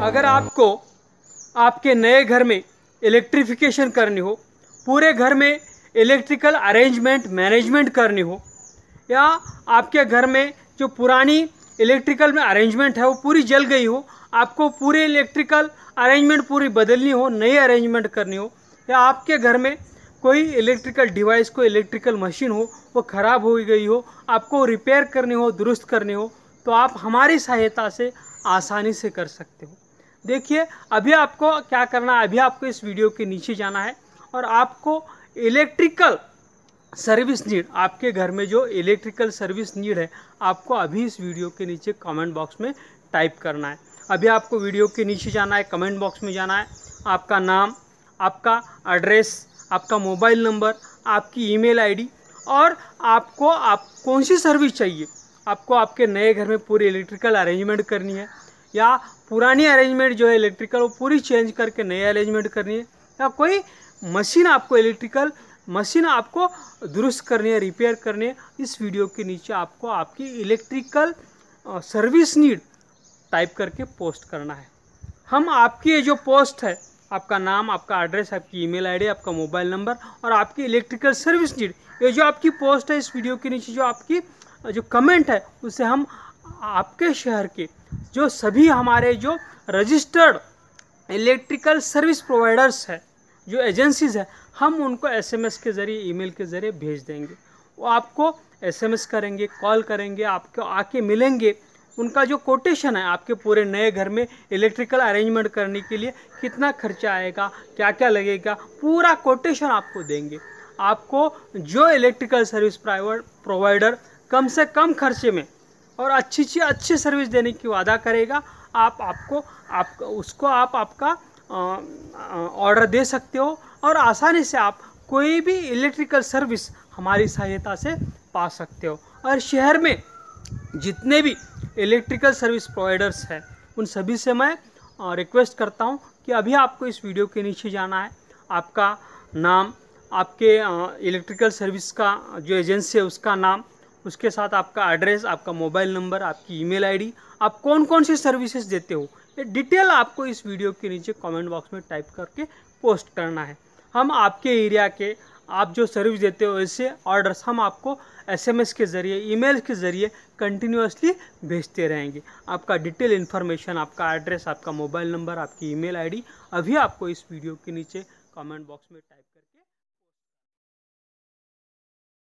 अगर आपको आपके नए घर में इलेक्ट्रिफिकेशन करनी हो, पूरे घर में इलेक्ट्रिकल अरेंजमेंट मैनेजमेंट करनी हो, या आपके घर में जो पुरानी इलेक्ट्रिकल में अरेंजमेंट है वो पूरी जल गई हो, आपको पूरे इलेक्ट्रिकल अरेंजमेंट पूरी बदलनी हो, नई अरेंजमेंट करनी हो, या आपके घर में कोई इलेक्ट्रिकल डिवाइस कोई इलेक्ट्रिकल मशीन हो, वो ख़राब हो गई हो, आपको रिपेयर करनी हो, दुरुस्त करनी हो तो आप हमारी सहायता से आसानी से कर सकते हो। देखिए, अभी आपको क्या करना है? अभी आपको इस वीडियो के नीचे जाना है और आपको इलेक्ट्रिकल सर्विस नीड, आपके घर में जो इलेक्ट्रिकल सर्विस नीड है, आपको अभी इस वीडियो के नीचे कमेंट बॉक्स में टाइप करना है। अभी आपको वीडियो के नीचे जाना है, कमेंट बॉक्स में जाना है। आपका नाम, आपका एड्रेस, आपका मोबाइल नंबर, आपकी ईमेल आईडी और आपको आप कौन सी सर्विस चाहिए? आपको आपके नए घर में पूरी इलेक्ट्रिकल अरेंजमेंट करनी है, या पुरानी अरेंजमेंट जो है इलेक्ट्रिकल वो पूरी चेंज करके नई अरेंजमेंट करनी है, या कोई मशीन आपको इलेक्ट्रिकल मशीन आपको दुरुस्त करनी है रिपेयर करनी है, इस वीडियो के नीचे आपको आपकी इलेक्ट्रिकल सर्विस नीड टाइप करके पोस्ट करना है। हम आपकी ये जो पोस्ट है, आपका नाम, आपका एड्रेस आपकी ईमेल आईडी आपका मोबाइल नंबर और आपकी इलेक्ट्रिकल सर्विस नीड ये जो आपकी पोस्ट है इस वीडियो के नीचे जो आपकी जो कमेंट है, उसे हम आपके शहर के, जो सभी हमारे जो रजिस्टर्ड इलेक्ट्रिकल सर्विस प्रोवाइडर्स है, जो एजेंसीज है, हम उनको एसएमएस के ज़रिए ईमेल के ज़रिए भेज देंगे। वो आपको एसएमएस करेंगे कॉल करेंगे, आपको आके मिलेंगे। उनका जो कोटेशन है, आपके पूरे नए घर में इलेक्ट्रिकल अरेंजमेंट करने के लिए कितना खर्चा आएगा क्या क्या लगेगा, पूरा कोटेशन आपको देंगे। आपको जो इलेक्ट्रिकल सर्विस प्रोवाइडर कम से कम खर्चे में और अच्छी सी अच्छी सर्विस देने की वादा करेगा। आप आपको, आप, उसको आप आपका ऑर्डर दे सकते हो और आसानी से आप कोई भी इलेक्ट्रिकल सर्विस हमारी सहायता से पा सकते हो। और शहर में जितने भी इलेक्ट्रिकल सर्विस प्रोवाइडर्स हैं, उन सभी से मैं रिक्वेस्ट करता हूँ कि अभी आपको इस वीडियो के नीचे जाना है। आपका नाम, आपके इलेक्ट्रिकल सर्विस का जो एजेंसी है, उसका नाम उसके साथ आपका एड्रेस आपका मोबाइल नंबर आपकी ईमेल आईडी आप कौन कौन सी सर्विसेज़ देते हो? ये डिटेल आपको इस वीडियो के नीचे कमेंट बॉक्स में टाइप करके पोस्ट करना है। हम आपके एरिया के, आप जो सर्विस देते हो, ऐसे ऑर्डर्स हम आपको एसएमएस के ज़रिए ईमेल के ज़रिए कंटिन्यूसली भेजते रहेंगे। आपका डिटेल इन्फॉर्मेशन आपका एड्रेस आपका मोबाइल नंबर आपकी ईमेल आईडी अभी आपको इस वीडियो के नीचे कमेंट बॉक्स में टाइप